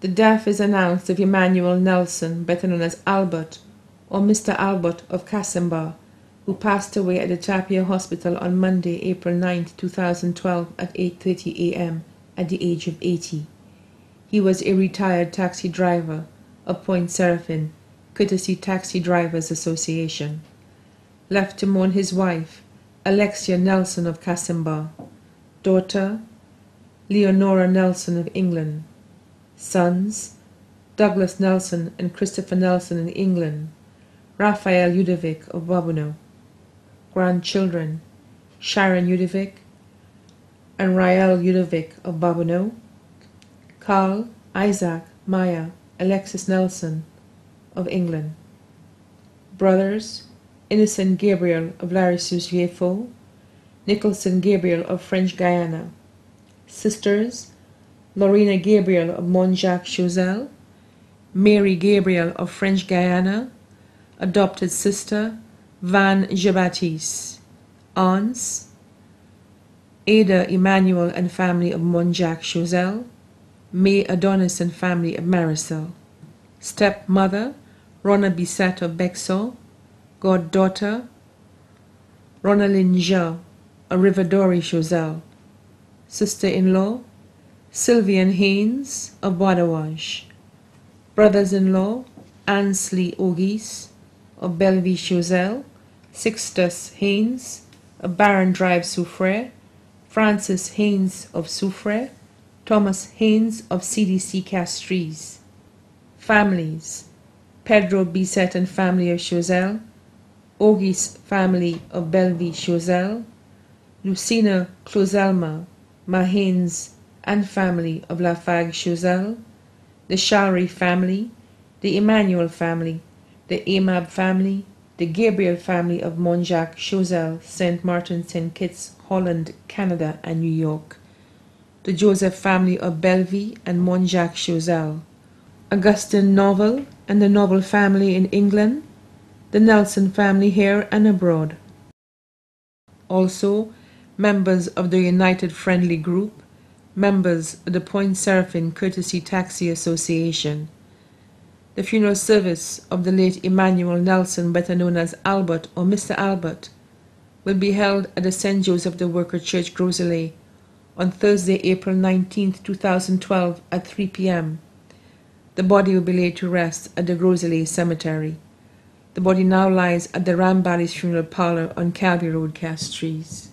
The death is announced of Emmanuel Nelson, better known as Albert, or Mr. Albert of Casaubon, who passed away at the Tapion Hospital on Monday, April 9, 2012 at 8.30 a.m. at the age of 80. He was a retired taxi driver of Pointe Seraphine, Courtesy Taxi Drivers Association. Left to mourn his wife, Alexia Nelson of Casaubon, daughter, Leonora Nelson of England, sons, Douglas Nelson and Christopher Nelson in England, Raphael Udovic of Babonneau, grandchildren, Sharon Udovic and Rael Udovic of Babonneau, Carl, Isaac, Maya, Alexis Nelson of England, brothers, Innocent Gabriel of Larissus Yefo, Nicholson Gabriel of French Guiana, sisters, Lorena Gabriel of Montjacques Choiseul, Mary Gabriel of French Guiana, adopted sister, Van Jean-Baptiste, aunts, Ada Emmanuel and family of Montjacques Choiseul, May Adonis and family of Marisule, stepmother, Rona Bisset of Bexo, goddaughter, Ronalyn Jean of Rivadori Choiseul, sister-in-law, Sylvian Haynes of Bois brothers-in-law, Ansley Auguste of Bellevue Choiseul, Sixtus Haynes of Baron Drive Soufriere, Francis Haynes of Soufriere, Thomas Haynes of CDC Castries. Families. Pedro Bisset and family of Choiseul, Auguste family of Bellevue Choiseul, Lucina Closelma, Mahaynes and family of Lafargue Choiseul, the Chalry family, the Emmanuel family, the Amab family, the Gabriel family of Montjacques Choiseul, St. Martin, St. Kitts, Holland, Canada, and New York, the Joseph family of Bellevue and Montjacques Choiseul, Augustin Novel and the Novel family in England, the Nelson family here and abroad. Also, members of the United Friendly Group, members of the Pointe Seraphine Courtesy Taxi Association. The funeral service of the late Emmanuel Nelson, better known as Albert or Mr. Albert, will be held at the St. Joseph the Worker Church, Gros Islet, on Thursday, April 19, 2012 at 3 p.m. The body will be laid to rest at the Gros Islet Cemetery. The body now lies at the Ramballis Funeral Parlor on Calby Road, Castries.